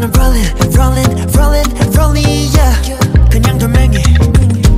I'm rolling, rolling